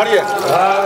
अब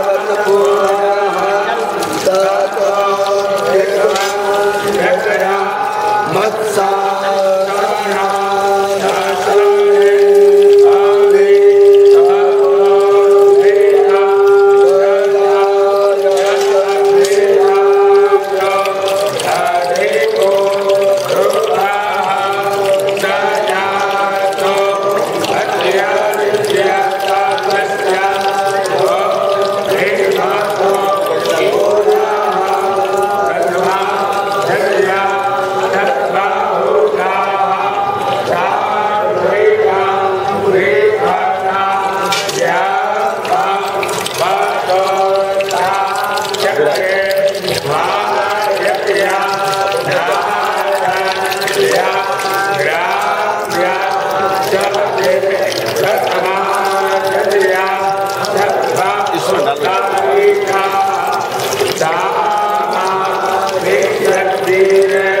Amen.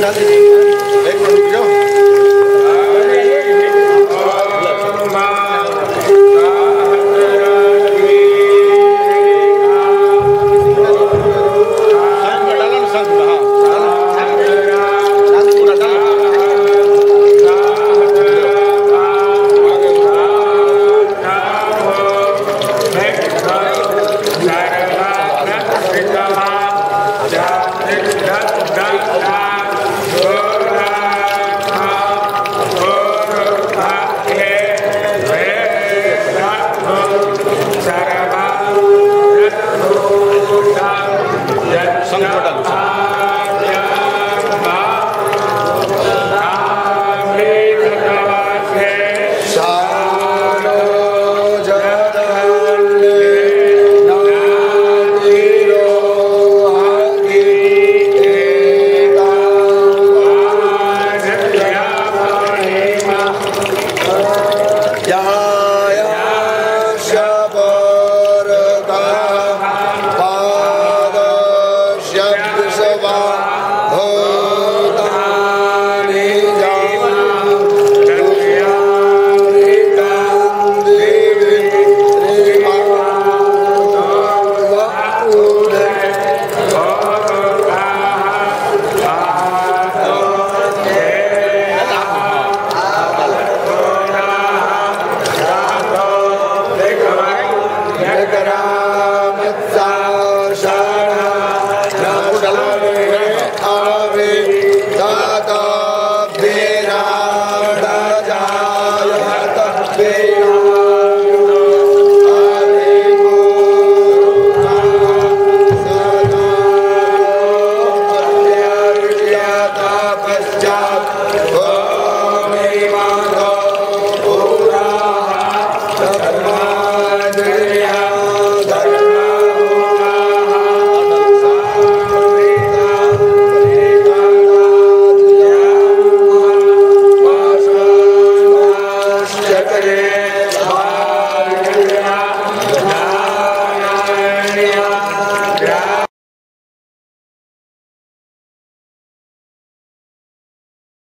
Obrigado, disso. Né? Amen.